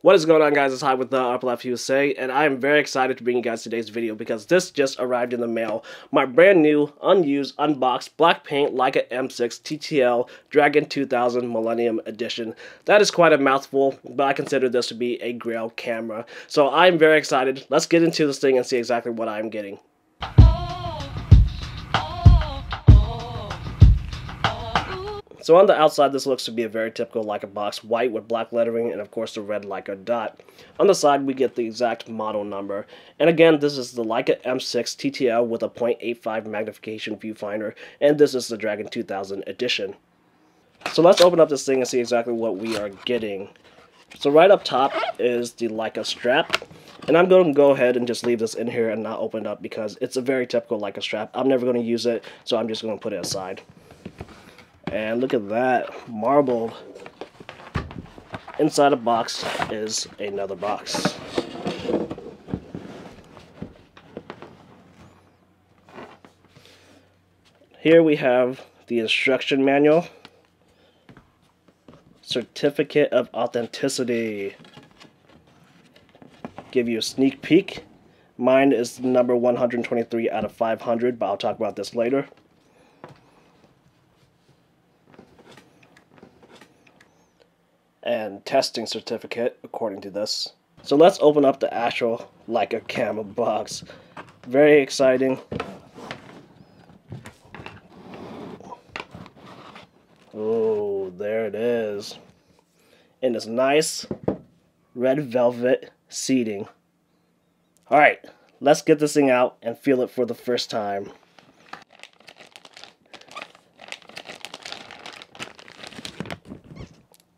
What is going on guys, it's Hai with the Upper Left USA, and I am very excited to bring you guys today's video because this just arrived in the mail. My brand new, unused, unboxed, black paint Leica M6 TTL Dragon 2000 Millennium Edition. That is quite a mouthful, but I consider this to be a grail camera. So I'm very excited. Let's get into this thing and see exactly what I'm getting. So on the outside, this looks to be a very typical Leica box, white with black lettering and of course the red Leica dot. On the side, we get the exact model number. And again, this is the Leica M6 TTL with a 0.85 magnification viewfinder, and this is the Dragon 2000 edition. So let's open up this thing and see exactly what we are getting. So right up top is the Leica strap. And I'm going to go ahead and just leave this in here and not open it up because it's a very typical Leica strap. I'm never going to use it, so I'm just going to put it aside. And look at that, marbled. Inside a box is another box. Here we have the instruction manual, certificate of authenticity. Give you a sneak peek. Mine is number 123 out of 500, but I'll talk about this later. And testing certificate according to this. So let's open up the actual Leica camera box. Very exciting. Oh, there it is. In this nice red velvet seating. Alright, let's get this thing out and feel it for the first time.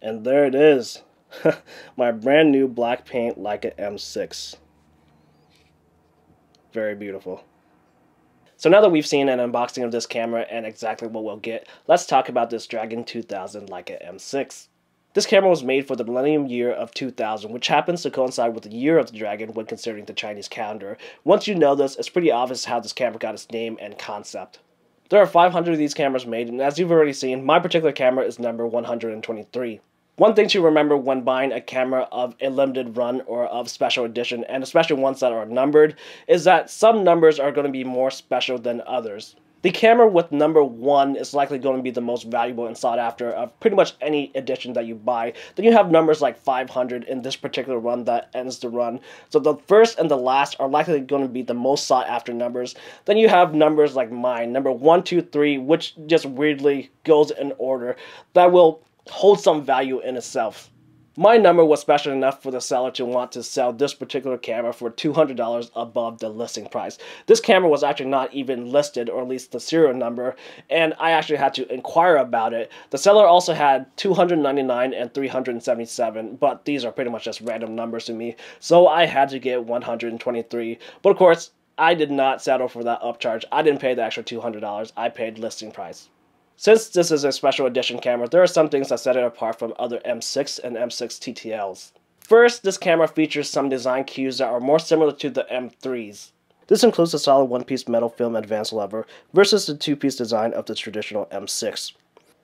And there it is. My brand new black paint Leica M6. Very beautiful. So now that we've seen an unboxing of this camera and exactly what we'll get, let's talk about this Dragon 2000 Leica M6. This camera was made for the millennium year of 2000, which happens to coincide with the year of the dragon when considering the Chinese calendar. Once you know this, it's pretty obvious how this camera got its name and concept. There are 500 of these cameras made, and as you've already seen, my particular camera is number 123. One thing to remember when buying a camera of a limited run or of special edition, and especially ones that are numbered, is that some numbers are going to be more special than others. The camera with number one is likely going to be the most valuable and sought after of pretty much any edition that you buy. Then you have numbers like 500 in this particular run that ends the run. So the first and the last are likely going to be the most sought after numbers. Then you have numbers like mine, number one, two, three, which just weirdly goes in order. That will hold some value in itself. My number was special enough for the seller to want to sell this particular camera for $200 above the listing price. This camera was actually not even listed, or at least the serial number, and I actually had to inquire about it. The seller also had 299 and 377, but these are pretty much just random numbers to me, so I had to get 123. But of course, I did not settle for that upcharge. I didn't pay the extra $200. I paid listing price. Since this is a special edition camera, there are some things that set it apart from other M6 and M6 TTLs. First, this camera features some design cues that are more similar to the M3s. This includes the solid one-piece metal film advance lever versus the two-piece design of the traditional M6.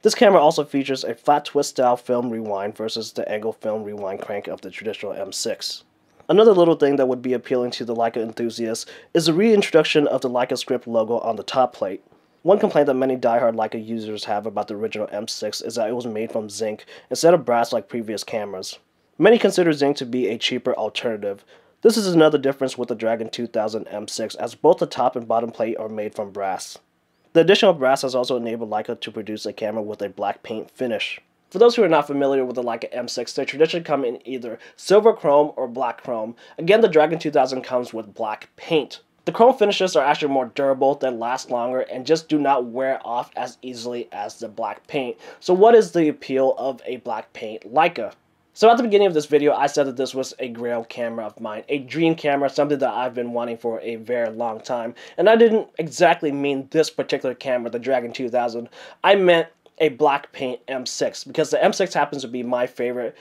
This camera also features a flat twist style film rewind versus the angle film rewind crank of the traditional M6. Another little thing that would be appealing to the Leica enthusiasts is the reintroduction of the Leica script logo on the top plate. One complaint that many die-hard Leica users have about the original M6 is that it was made from zinc instead of brass like previous cameras. Many consider zinc to be a cheaper alternative. This is another difference with the Dragon 2000 M6 as both the top and bottom plate are made from brass. The addition of brass has also enabled Leica to produce a camera with a black paint finish. For those who are not familiar with the Leica M6, they traditionally come in either silver chrome or black chrome. Again, the Dragon 2000 comes with black paint. The chrome finishes are actually more durable, they last longer, and just do not wear off as easily as the black paint. So what is the appeal of a black paint Leica? So at the beginning of this video, I said that this was a grail camera of mine, a dream camera, something that I've been wanting for a very long time. And I didn't exactly mean this particular camera, the Dragon 2000. I meant a black paint M6 because the M6 happens to be my favorite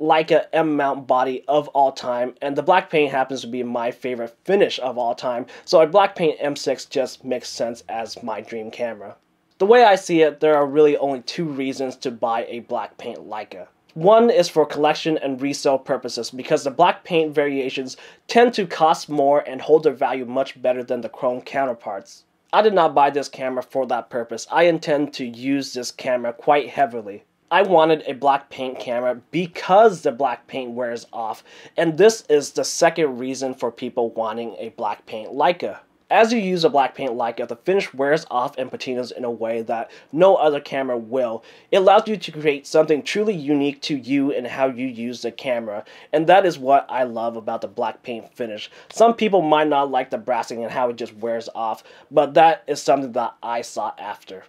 Leica M mount body of all time, and the black paint happens to be my favorite finish of all time, so a black paint M6 just makes sense as my dream camera. The way I see it, there are really only two reasons to buy a black paint Leica. One is for collection and resale purposes because the black paint variations tend to cost more and hold their value much better than the chrome counterparts. I did not buy this camera for that purpose. I intend to use this camera quite heavily. I wanted a black paint camera because the black paint wears off, and this is the second reason for people wanting a black paint Leica. As you use a black paint Leica, the finish wears off and patinas in a way that no other camera will. It allows you to create something truly unique to you and how you use the camera, and that is what I love about the black paint finish. Some people might not like the brassing and how it just wears off, but that is something that I sought after.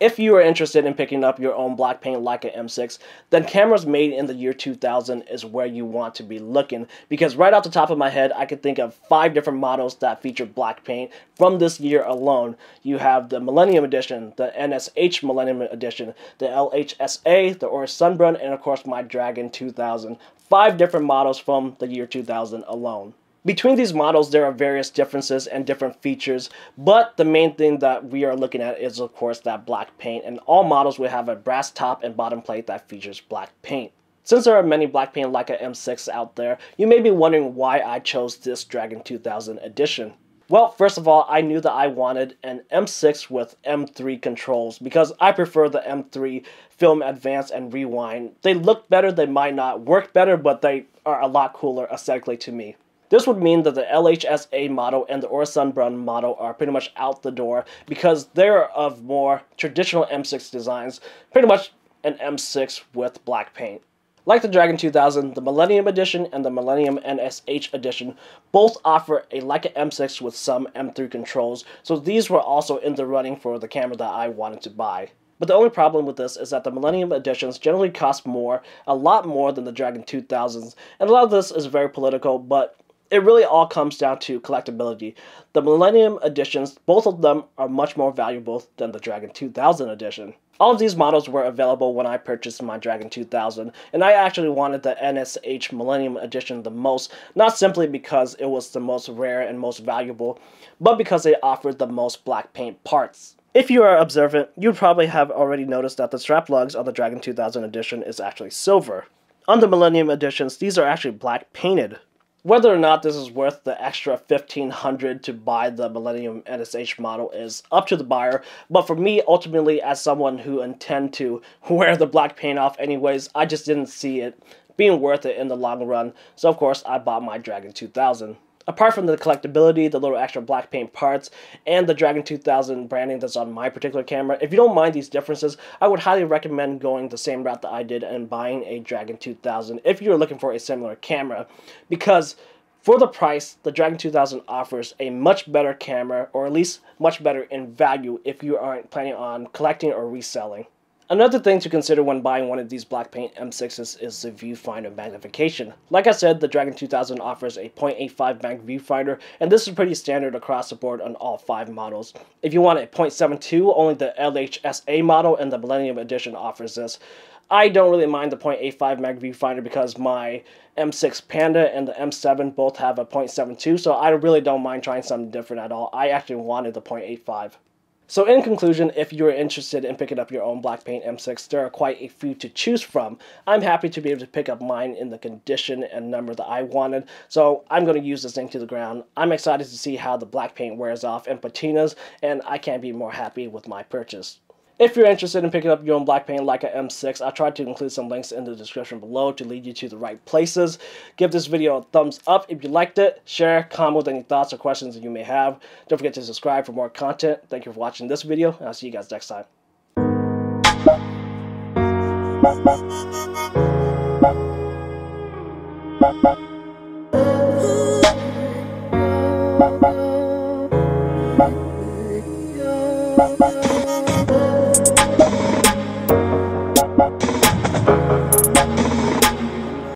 If you are interested in picking up your own black paint Leica M6, then cameras made in the year 2000 is where you want to be looking because right off the top of my head, I could think of five different models that feature black paint from this year alone. You have the Millennium Edition, the NSH Millennium Edition, the LHSA, the Oresundsbron, and of course my Dragon 2000. Five different models from the year 2000 alone. Between these models, there are various differences and different features, but the main thing that we are looking at is, of course, that black paint, and all models will have a brass top and bottom plate that features black paint. Since there are many black paint Leica M6 out there, you may be wondering why I chose this Dragon 2000 edition. Well, first of all, I knew that I wanted an M6 with M3 controls because I prefer the M3 Film Advance and Rewind. They look better, they might not work better, but they are a lot cooler aesthetically to me. This would mean that the LHSA model and the Oresundsbron model are pretty much out the door because they're of more traditional M6 designs, pretty much an M6 with black paint. Like the Dragon 2000, the Millennium Edition and the Millennium NSH Edition both offer a Leica M6 with some M3 controls, so these were also in the running for the camera that I wanted to buy. But the only problem with this is that the Millennium Editions generally cost more, a lot more than the Dragon 2000s, and a lot of this is very political, but it really all comes down to collectability. The Millennium editions, both of them are much more valuable than the Dragon 2000 edition. All of these models were available when I purchased my Dragon 2000, and I actually wanted the NSH Millennium Edition the most, not simply because it was the most rare and most valuable, but because it offered the most black paint parts. If you are observant, you probably have already noticed that the strap lugs on the Dragon 2000 edition is actually silver. On the Millennium editions, these are actually black painted. Whether or not this is worth the extra 1500 to buy the Millennium NSH model is up to the buyer, but for me, ultimately, as someone who intend to wear the black paint off anyways, I just didn't see it being worth it in the long run, so of course I bought my Dragon 2000. Apart from the collectability, the little extra black paint parts, and the Dragon 2000 branding that's on my particular camera, if you don't mind these differences, I would highly recommend going the same route that I did and buying a Dragon 2000 if you're looking for a similar camera. Because for the price, the Dragon 2000 offers a much better camera, or at least much better in value if you aren't planning on collecting or reselling. Another thing to consider when buying one of these black paint M6s is the viewfinder magnification. Like I said, the Dragon 2000 offers a 0.85 bank viewfinder, and this is pretty standard across the board on all five models. If you want a 0.72, only the LHSA model and the Millennium Edition offers this. I don't really mind the 0.85 mag viewfinder because my M6 Panda and the M7 both have a 0.72, so I really don't mind trying something different at all. I actually wanted the 0.85. So in conclusion, if you're interested in picking up your own black paint M6, there are quite a few to choose from. I'm happy to be able to pick up mine in the condition and number that I wanted, so I'm going to use this thing to the ground. I'm excited to see how the black paint wears off and patinas, and I can't be more happy with my purchase. If you're interested in picking up your own black paint Leica M6, I tried to include some links in the description below to lead you to the right places. Give this video a thumbs up if you liked it. Share, comment with any thoughts or questions that you may have. Don't forget to subscribe for more content. Thank you for watching this video, and I'll see you guys next time.